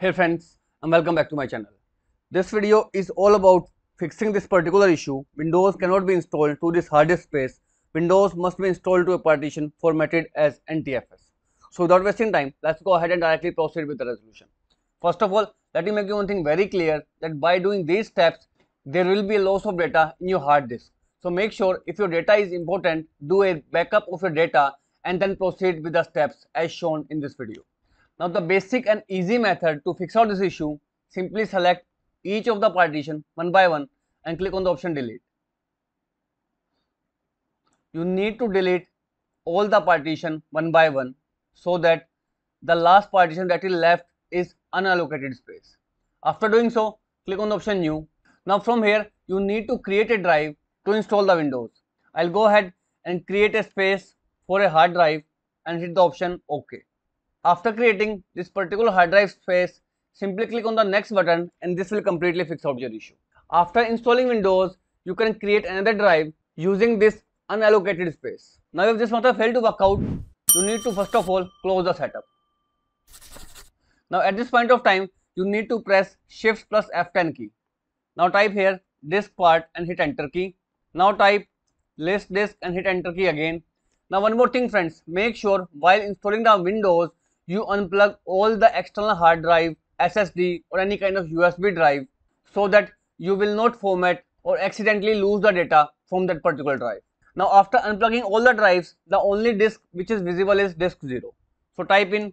Hey friends and welcome back to my channel. This video is all about fixing this particular issue. Windows cannot be installed to this hard disk space. Windows must be installed to a partition formatted as NTFS. So without wasting time, let's go ahead and directly proceed with the resolution. First of all, let me make you one thing very clear that by doing these steps, there will be a loss of data in your hard disk. So make sure if your data is important, do a backup of your data and then proceed with the steps as shown in this video. Now the basic and easy method to fix out this issue, simply select each of the partition one by one and click on the option delete. You need to delete all the partition one by one so that the last partition that is left is unallocated space. After doing so, click on the option new. Now from here, you need to create a drive to install the windows. I'll go ahead and create a space for a hard drive and hit the option OK. After creating this particular hard drive space, simply click on the next button and this will completely fix out your issue. After installing Windows, you can create another drive using this unallocated space. Now if this method failed to work out, you need to first of all close the setup. Now at this point of time, you need to press Shift plus F10 key. Now type here diskpart and hit enter key. Now type list disk and hit enter key again. Now one more thing friends, make sure while installing the Windows, you unplug all the external hard drive, SSD or any kind of USB drive so that you will not format or accidentally lose the data from that particular drive. Now after unplugging all the drives, the only disk which is visible is disk 0. So type in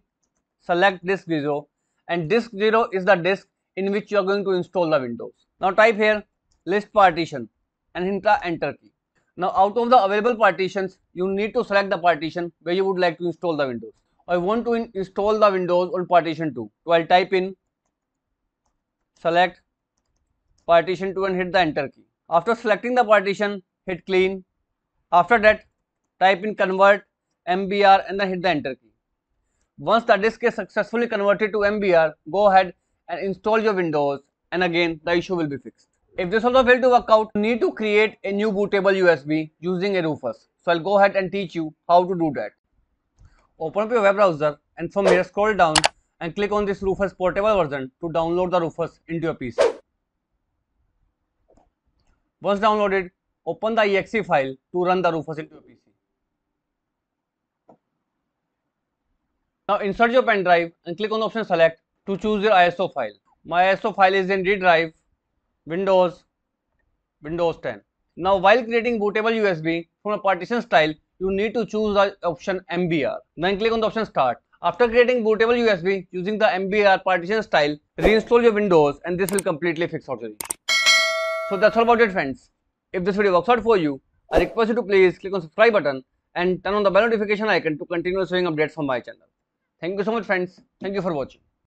select disk 0 and disk 0 is the disk in which you are going to install the windows. Now type here list partition and hit the enter key. Now out of the available partitions, you need to select the partition where you would like to install the windows. I want to in install the windows on partition 2. So I'll type in select partition 2 and hit the enter key. After selecting the partition, hit clean. After that, type in convert MBR and then hit the enter key. Once the disk is successfully converted to MBR, go ahead and install your Windows and again the issue will be fixed. If this also failed to work out, you need to create a new bootable USB using a Rufus. So I'll go ahead and teach you how to do that open up your web browser and from here scroll down and click on this Rufus portable version to download the Rufus into your PC. Once downloaded, open the exe file to run the Rufus into your PC. Now insert your pen drive and click on the option select to choose your ISO file. My ISO file is in D drive, Windows, Windows 10. Now while creating bootable USB from a partition style, you need to choose the option MBR. Then click on the option Start. After creating bootable USB using the MBR partition style, reinstall your Windows and this will completely fix issue. So that's all about it friends. If this video works out for you, I request you to please click on subscribe button and turn on the bell notification icon to continue showing updates from my channel. Thank you so much friends. Thank you for watching.